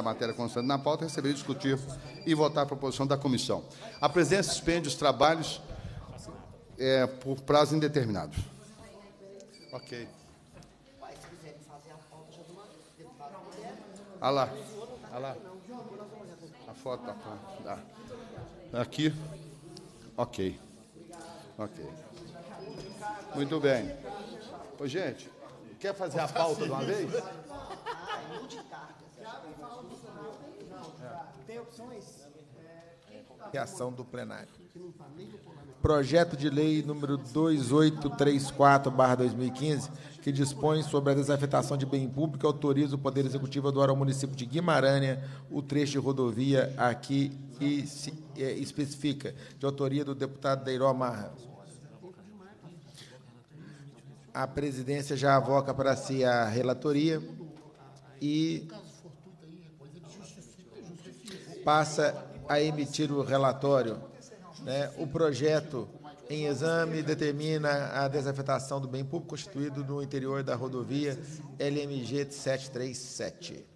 a matéria constante na pauta, receber, discutir e votar a proposição da comissão. A presidência suspende os trabalhos é, por prazo indeterminado. Ok. Ah lá, ah lá. A foto tá pronta. Aqui. Ok. Ok. Muito bem. Ô, gente, quer fazer a pauta de uma vez? Opções? Reação do plenário. Projeto de lei número 2834/2015, que dispõe sobre a desafetação de bem público, autoriza o Poder Executivo a doar ao município de Guimarães o trecho de rodovia aqui e se, é, especifica, de autoria do deputado Deiró Marra. A presidência já avoca para si a relatoria e passa a emitir o relatório. Né? O projeto em exame determina a desafetação do bem público constituído no interior da rodovia LMG 737.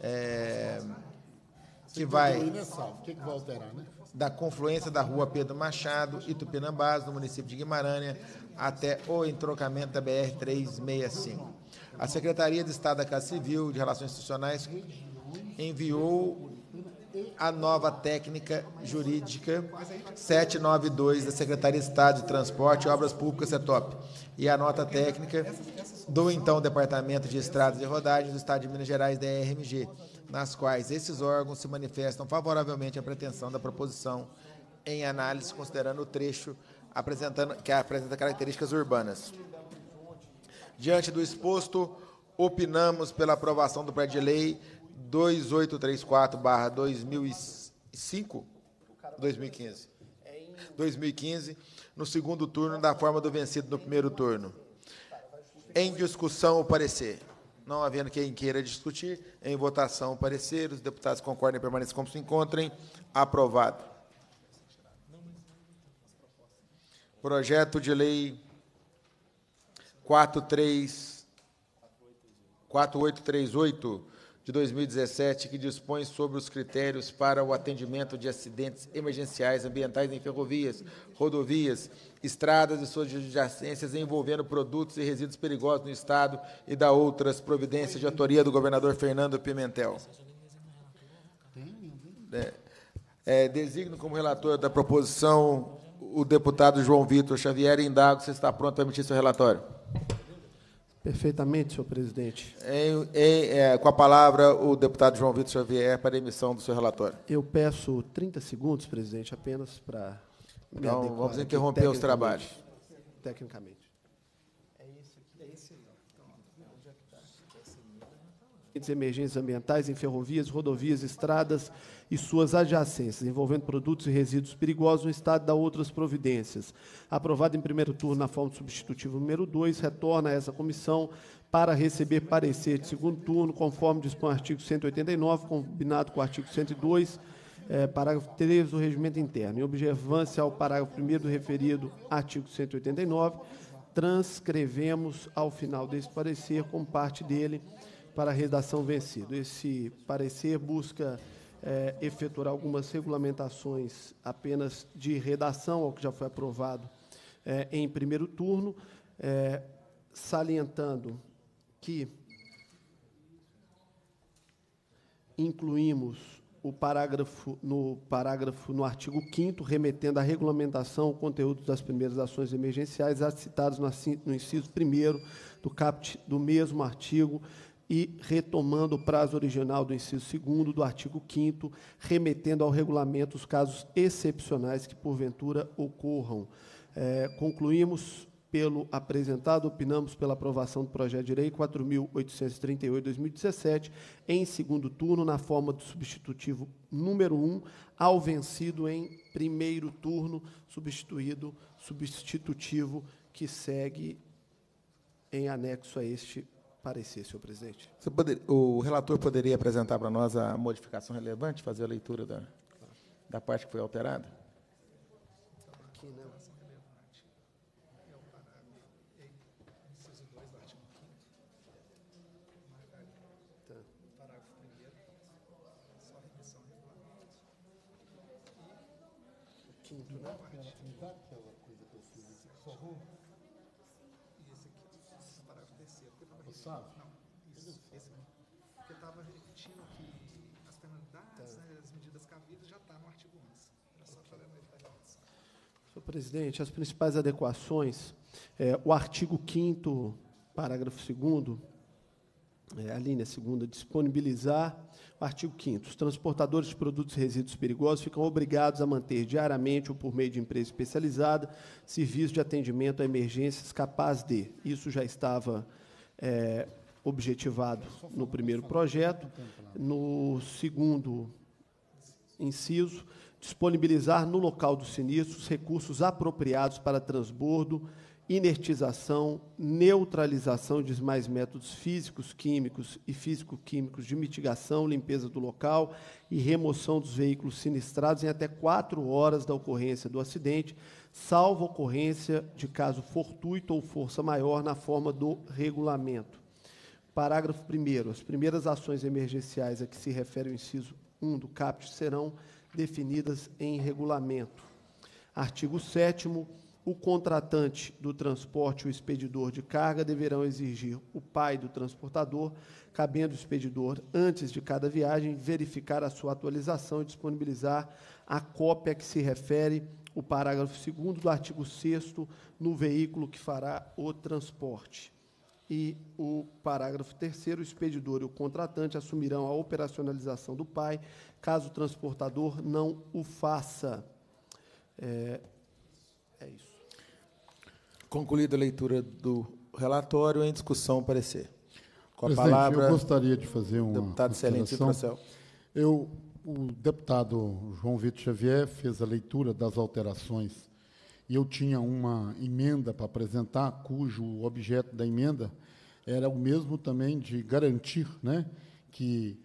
É, que vai né? da confluência da rua Pedro Machado e Tupinambás, no município de Guimarães, até o entrocamento da BR-365. A Secretaria de Estado da Casa Civil de Relações Institucionais enviou a nova técnica jurídica 792 da Secretaria de Estado de Transporte e Obras Públicas, CETOP, e a nota técnica do então Departamento de Estradas e Rodagens do Estado de Minas Gerais, DRMG, nas quais esses órgãos se manifestam favoravelmente à pretensão da proposição em análise, considerando o trecho apresentando, que apresenta características urbanas. Diante do exposto, opinamos pela aprovação do projeto de lei 2834/2005 2015. 2015, no segundo turno, da forma do vencido no primeiro turno. Em discussão, o parecer. Não havendo quem queira discutir, em votação, o parecer. Os deputados concordem e permaneçam como se encontrem. Aprovado. Projeto de lei 43 4838 de 2017, que dispõe sobre os critérios para o atendimento de acidentes emergenciais ambientais em ferrovias, rodovias, estradas e suas adjacências envolvendo produtos e resíduos perigosos no Estado e da outras providências de autoria do governador Fernando Pimentel. É, é, designo como relator da proposição o deputado João Vitor Xavier Indago. Você está pronto para emitir seu relatório? Perfeitamente, senhor presidente. Em, em, é, com a palavra, o deputado João Vitor Xavier para a emissão do seu relatório. Eu peço 30 segundos, presidente, apenas para. me Então, vamos aqui interromper os tecnicamente. trabalhos. Tecnicamente. de emergências ambientais em ferrovias, rodovias, estradas e suas adjacências, envolvendo produtos e resíduos perigosos no Estado da outras providências. Aprovado em primeiro turno na forma de substitutivo número 2, retorna a essa comissão para receber parecer de segundo turno, conforme dispõe o artigo 189, combinado com o artigo 102, eh, parágrafo 3 do regimento interno. Em observância ao parágrafo 1 do referido artigo 189, transcrevemos ao final desse parecer, como parte dele, para a redação vencida. Esse parecer busca eh, efetuar algumas regulamentações apenas de redação ao que já foi aprovado eh, em primeiro turno, eh, salientando que incluímos o parágrafo no parágrafo no artigo 5 remetendo à regulamentação o conteúdo das primeiras ações emergenciais as citadas no no inciso 1 do caput do mesmo artigo e retomando o prazo original do inciso 2 do artigo 5 remetendo ao regulamento os casos excepcionais que porventura ocorram. Eh, concluímos pelo apresentado, opinamos pela aprovação do projeto de lei 4.838-2017, em segundo turno, na forma do substitutivo número 1, ao vencido em primeiro turno, substituído substitutivo que segue em anexo a este parecer, senhor presidente. Poder- o relator poderia apresentar para nós a modificação relevante, fazer a leitura da, da parte que foi alterada? Aqui, né? né? Sabe? Porque estava repetindo que as penalidades, né, as medidas cabidas já está no artigo 11. Era só fazer uma diferença. Senhor presidente, as principais adequações, é, o artigo 5 parágrafo 2 é, a linha segunda, disponibilizar o artigo 5 Os transportadores de produtos e resíduos perigosos ficam obrigados a manter diariamente ou por meio de empresa especializada serviço de atendimento a emergências capaz de. Isso já estava é, objetivado no primeiro projeto. No segundo inciso, disponibilizar no local do sinistro os recursos apropriados para transbordo, inertização, neutralização de demais métodos físicos, químicos e físico-químicos de mitigação, limpeza do local e remoção dos veículos sinistrados em até quatro horas da ocorrência do acidente, salvo ocorrência de caso fortuito ou força maior na forma do regulamento. Parágrafo 1 As primeiras ações emergenciais a que se refere o inciso 1 do CAPT serão definidas em regulamento. Artigo 7 o contratante do transporte e o expedidor de carga deverão exigir o pai do transportador, cabendo o expedidor, antes de cada viagem, verificar a sua atualização e disponibilizar a cópia que se refere o parágrafo 2 do artigo 6 no veículo que fará o transporte. E o parágrafo 3 o expedidor e o contratante assumirão a operacionalização do pai, caso o transportador não o faça. É, é isso. Concluída a leitura do relatório, em discussão, parecer. Com a Presidente, palavra, eu gostaria de fazer uma deputado Excelente. Citrocel. Eu, o deputado João Vitor Xavier fez a leitura das alterações e eu tinha uma emenda para apresentar, cujo objeto da emenda era o mesmo também de garantir né, que,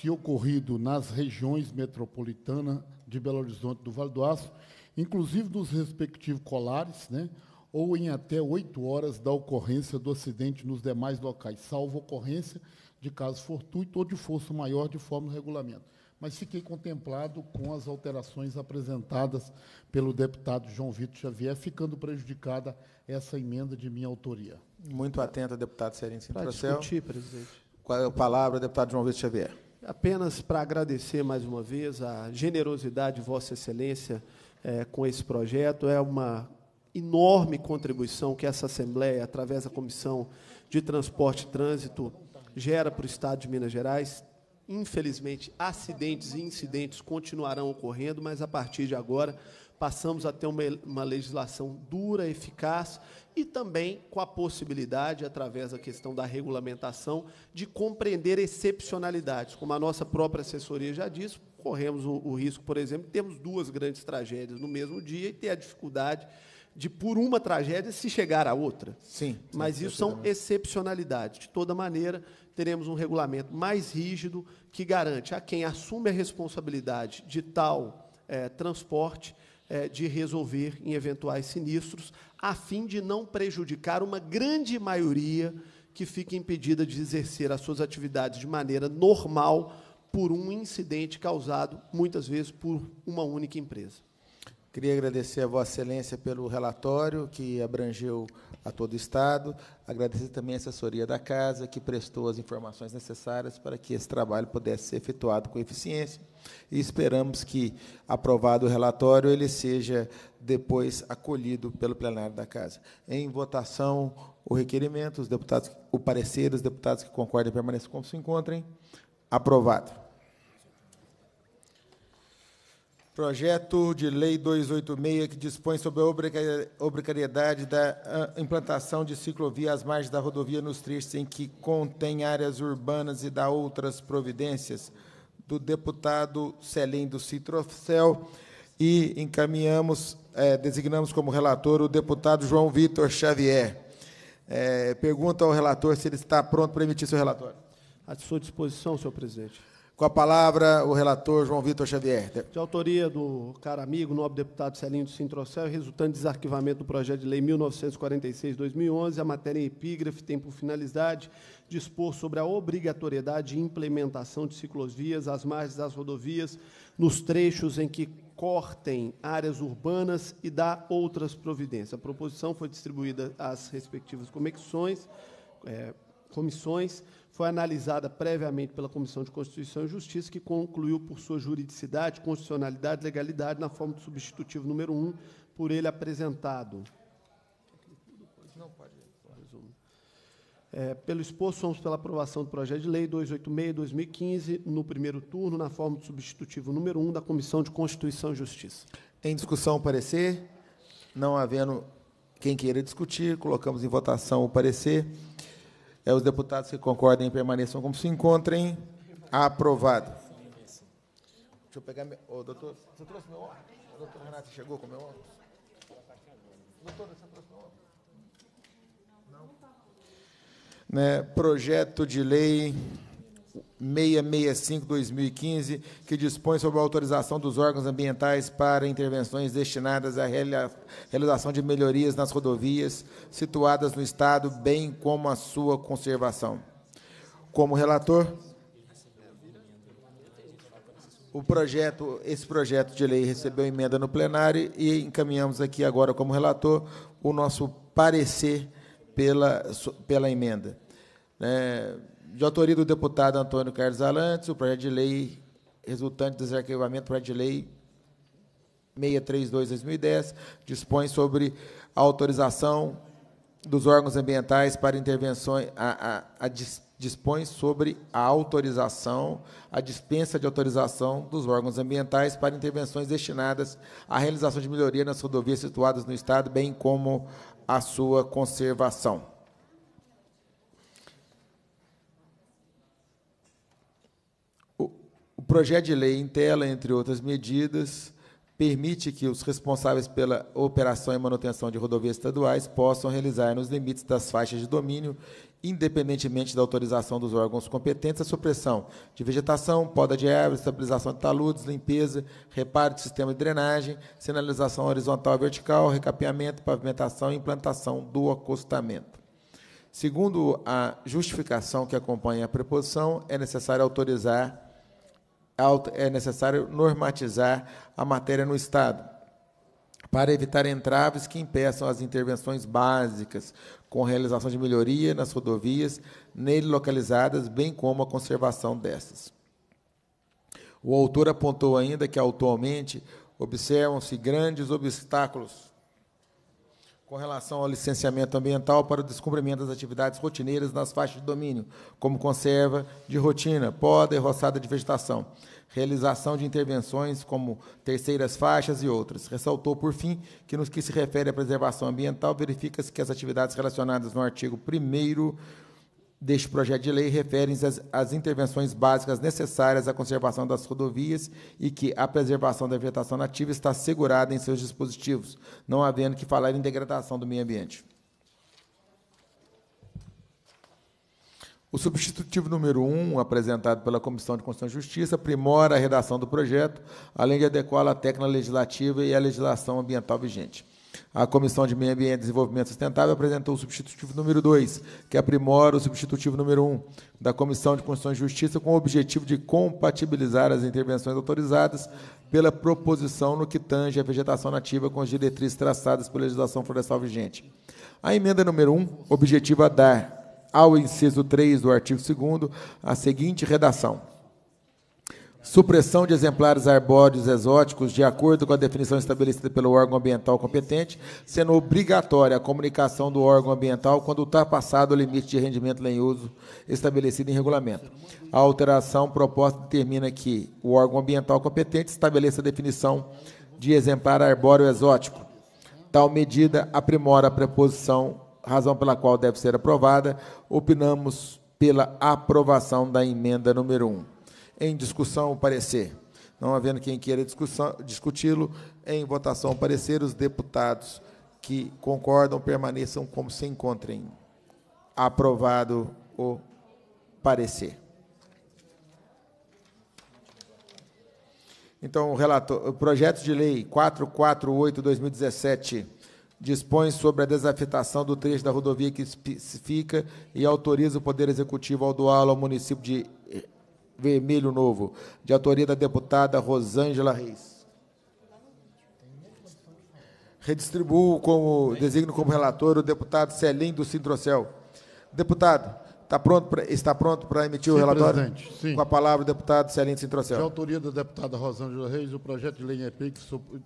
se ocorrido nas regiões metropolitanas de Belo Horizonte do Vale do Aço, inclusive dos respectivos colares, né, ou em até oito horas da ocorrência do acidente nos demais locais, salvo ocorrência de caso fortuito ou de força maior de forma do regulamento. Mas fiquei contemplado com as alterações apresentadas pelo deputado João Vitor Xavier, ficando prejudicada essa emenda de minha autoria. Muito atento, deputado Sereno Para Citrocel. discutir, presidente. Com a palavra, deputado João Vitor Xavier. Apenas para agradecer mais uma vez a generosidade de Vossa Excelência eh, com esse projeto. É uma enorme contribuição que essa Assembleia, através da Comissão de Transporte e Trânsito, gera para o Estado de Minas Gerais. Infelizmente, acidentes e incidentes continuarão ocorrendo, mas a partir de agora passamos a ter uma, uma legislação dura, eficaz e também com a possibilidade, através da questão da regulamentação, de compreender excepcionalidades. Como a nossa própria assessoria já disse, corremos o, o risco, por exemplo, de termos duas grandes tragédias no mesmo dia e ter a dificuldade de, por uma tragédia, se chegar a outra. Sim. Mas isso são excepcionalidades. De toda maneira, teremos um regulamento mais rígido que garante a quem assume a responsabilidade de tal eh, transporte eh, de resolver em eventuais sinistros, a fim de não prejudicar uma grande maioria que fica impedida de exercer as suas atividades de maneira normal por um incidente causado, muitas vezes, por uma única empresa. Queria agradecer a Vossa Excelência pelo relatório, que abrangeu a todo o Estado. Agradecer também a assessoria da Casa, que prestou as informações necessárias para que esse trabalho pudesse ser efetuado com eficiência. E esperamos que, aprovado o relatório, ele seja depois acolhido pelo plenário da Casa. Em votação, o requerimento, os deputados, o parecer, os deputados que concordem permaneçam como se encontrem. Aprovado. Projeto de Lei 286, que dispõe sobre a obriga- obrigatoriedade da ah, implantação de ciclovia às margens da rodovia nos trechos em que contém áreas urbanas e da outras providências, do deputado Celim do Citrocel, e encaminhamos, eh, designamos como relator o deputado João Vitor Xavier. Eh, pergunta ao relator se ele está pronto para emitir seu relatório. À sua disposição, senhor presidente. Com a palavra, o relator João Vitor Xavier. De autoria do caro amigo, nobre deputado Celinho do Sintrocel, resultante de desarquivamento do projeto de lei 1946-2011, a matéria em epígrafe tem por finalidade dispor sobre a obrigatoriedade de implementação de ciclovias às margens das rodovias, nos trechos em que cortem áreas urbanas e dar outras providências. A proposição foi distribuída às respectivas comissões, é, comissões foi analisada previamente pela Comissão de Constituição e Justiça, que concluiu por sua juridicidade, constitucionalidade e legalidade na forma do substitutivo número 1, por ele apresentado. Não, pode. É, pelo exposto, somos pela aprovação do projeto de lei 286-2015, no primeiro turno, na forma do substitutivo número 1 da Comissão de Constituição e Justiça. Em discussão, parecer. Não havendo quem queira discutir, colocamos em votação o parecer. É, os deputados que concordem permaneçam como se encontrem. Aprovado. Deixa eu pegar. Meu, ô, doutor, você trouxe meu óculos? O doutor Renato chegou com meu óculos? Doutor, você trouxe meu óculos? Não. Né, projeto de lei 665-2015, que dispõe sobre a autorização dos órgãos ambientais para intervenções destinadas à realização de melhorias nas rodovias situadas no Estado, bem como a sua conservação. Como relator, o projeto, esse projeto de lei recebeu emenda no plenário e encaminhamos aqui agora como relator o nosso parecer pela, pela emenda. É, de autoria do deputado Antônio Carlos Alantes, o projeto de lei resultante do desarquivamento, projeto de lei 632-2010, dispõe sobre a autorização dos órgãos ambientais para intervenções, a, a, a, dispõe sobre a autorização, a dispensa de autorização dos órgãos ambientais para intervenções destinadas à realização de melhoria nas rodovias situadas no Estado, bem como a sua conservação. O projeto de lei em tela, entre outras medidas, permite que os responsáveis pela operação e manutenção de rodovias estaduais possam realizar, nos limites das faixas de domínio, independentemente da autorização dos órgãos competentes, a supressão de vegetação, poda de árvores, estabilização de taludes, limpeza, reparo de sistema de drenagem, sinalização horizontal e vertical, recapeamento, pavimentação e implantação do acostamento. Segundo a justificação que acompanha a preposição, é necessário autorizar é necessário normatizar a matéria no Estado, para evitar entraves que impeçam as intervenções básicas com realização de melhoria nas rodovias nele localizadas, bem como a conservação dessas. O autor apontou ainda que, atualmente, observam-se grandes obstáculos com relação ao licenciamento ambiental para o descumprimento das atividades rotineiras nas faixas de domínio, como conserva de rotina, poda e roçada de vegetação, realização de intervenções como terceiras faixas e outras. Ressaltou, por fim, que no que se refere à preservação ambiental, verifica-se que as atividades relacionadas no artigo 1 deste projeto de lei referem-se às, às, intervenções básicas necessárias à conservação das rodovias e que a preservação da vegetação nativa está assegurada em seus dispositivos, não havendo que falar em degradação do meio ambiente. O substitutivo número 1, um, apresentado pela Comissão de Constituição e Justiça, aprimora a redação do projeto, além de adequá-la à técnica legislativa e à legislação ambiental vigente. A Comissão de Meio Ambiente e Desenvolvimento Sustentável apresentou o substitutivo número 2, que aprimora o substitutivo número 1 um da Comissão de Constituição e Justiça com o objetivo de compatibilizar as intervenções autorizadas pela proposição no que tange a vegetação nativa com as diretrizes traçadas pela legislação florestal vigente. A emenda número 1 um objetiva dar ao inciso 3 do artigo 2 a seguinte redação: Supressão de exemplares arbóreos exóticos de acordo com a definição estabelecida pelo órgão ambiental competente, sendo obrigatória a comunicação do órgão ambiental quando ultrapassado o limite de rendimento lenhoso estabelecido em regulamento. A alteração proposta determina que o órgão ambiental competente estabeleça a definição de exemplar arbóreo exótico. Tal medida aprimora a preposição, razão pela qual deve ser aprovada. Opinamos pela aprovação da emenda número 1. Em discussão, o parecer. Não havendo quem queira discuti-lo, em votação, o parecer, os deputados que concordam permaneçam como se encontrem. Aprovado o parecer. Então, o, relator, o projeto de lei 448-2017 dispõe sobre a desafetação do trecho da rodovia que especifica e autoriza o Poder Executivo ao doá-lo ao município de Vermelho Novo, de autoria da deputada Rosângela Reis. Redistribuo como designo como relator o deputado Celim do Sintrocel. Deputado, Está pronto pra, está pronto para emitir sim, o relatório? Presidente, sim. Com a palavra o deputado Celinho Sintrocel. De autoria da deputada Rosângela Reis, o projeto de lei em EP que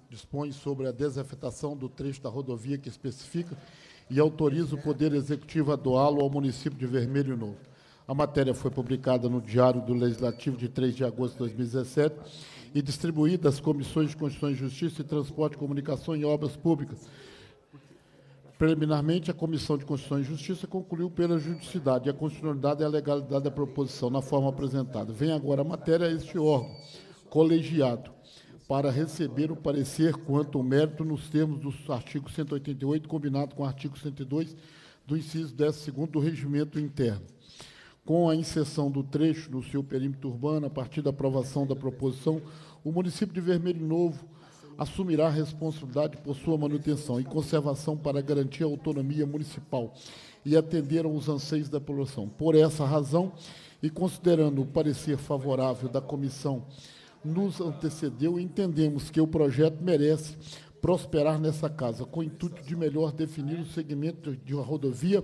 dispõe sobre a desafetação do trecho da rodovia que especifica e autoriza o Poder Executivo a doá-lo ao município de Vermelho Novo. A matéria foi publicada no Diário do Legislativo de 3 de agosto de 2017 e distribuída às comissões de Constituição e Justiça e Transporte, Comunicação e Obras Públicas, Preliminarmente, a Comissão de Constituição e Justiça concluiu pela juridicidade, a constitucionalidade e a legalidade da proposição na forma apresentada. Vem agora a matéria a este órgão, colegiado, para receber o parecer quanto ao mérito nos termos do artigo 188, combinado com o artigo 102 do inciso 12 do Regimento Interno. Com a inserção do trecho no seu perímetro urbano, a partir da aprovação da proposição, o município de Vermelho Novo assumirá a responsabilidade por sua manutenção e conservação para garantir a autonomia municipal e atender aos anseios da população. Por essa razão, e considerando o parecer favorável da comissão nos antecedeu, entendemos que o projeto merece prosperar nessa casa, com o intuito de melhor definir o segmento de rodovia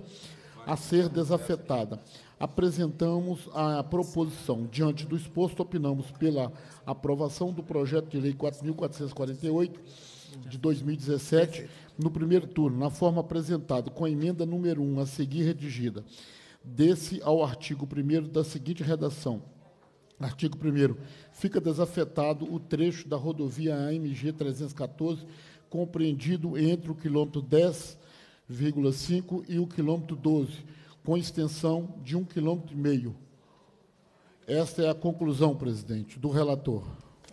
a ser desafetada. Apresentamos a proposição. Diante do exposto, opinamos pela aprovação do projeto de lei 4.448 de 2017, no primeiro turno, na forma apresentada, com a emenda número 1 a seguir redigida. Desse ao artigo 1 da seguinte redação. Artigo 1 Fica desafetado o trecho da rodovia AMG 314, compreendido entre o quilômetro 10,5 e o quilômetro 12, com extensão de um quilômetro e meio, esta é a conclusão, presidente, do relator.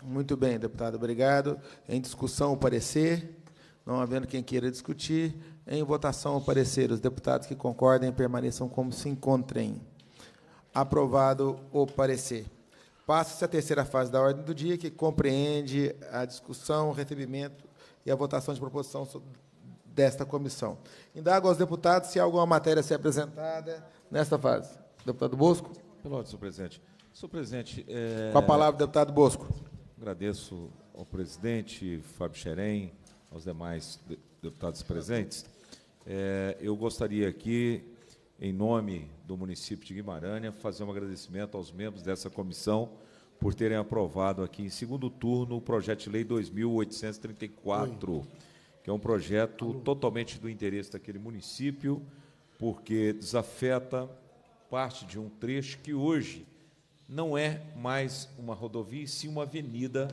Muito bem, deputado, obrigado. Em discussão, o parecer. Não havendo quem queira discutir, em votação, o parecer. Os deputados que concordem permaneçam como se encontrem. Aprovado o parecer. Passa-se a terceira fase da ordem do dia, que compreende a discussão, o recebimento e a votação de proposição desta comissão. Indago aos deputados se há alguma matéria a ser apresentada nesta fase. Deputado Bosco. Pelo ordem, senhor presidente. Senhor presidente. É... Com a palavra, deputado Bosco. Agradeço ao presidente Fábio Xerém, aos demais deputados presentes. É, eu gostaria aqui, em nome do município de Guimarães, fazer um agradecimento aos membros dessa comissão por terem aprovado aqui em segundo turno o projeto de lei 2834, que é um projeto totalmente do interesse daquele município, porque desafeta parte de um trecho que hoje não é mais uma rodovia, e sim uma avenida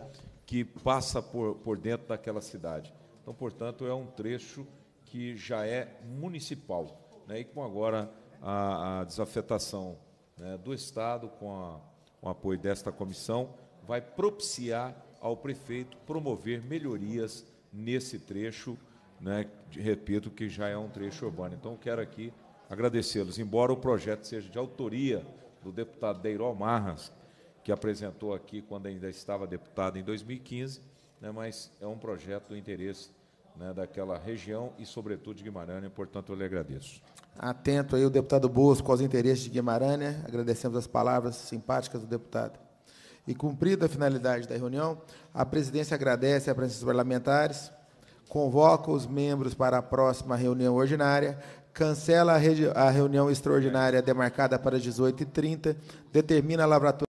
que passa por, por dentro daquela cidade. Então, portanto, é um trecho que já é municipal. Né? E com agora a, a desafetação né, do Estado, com, a, com o apoio desta comissão, vai propiciar ao prefeito promover melhorias nesse trecho, né, repito, que já é um trecho urbano. Então, quero aqui agradecê-los, embora o projeto seja de autoria do deputado Deiró Marras, que apresentou aqui quando ainda estava deputado em 2015, né, mas é um projeto do interesse né, daquela região e, sobretudo, de Guimarães, portanto, eu lhe agradeço. Atento aí o deputado Bosco aos interesses de Guimarães, agradecemos as palavras simpáticas do deputado. E cumprida a finalidade da reunião, a presidência agradece a presença dos parlamentares, convoca os membros para a próxima reunião ordinária, cancela a, reunião extraordinária demarcada para 18h30, determina a lavratura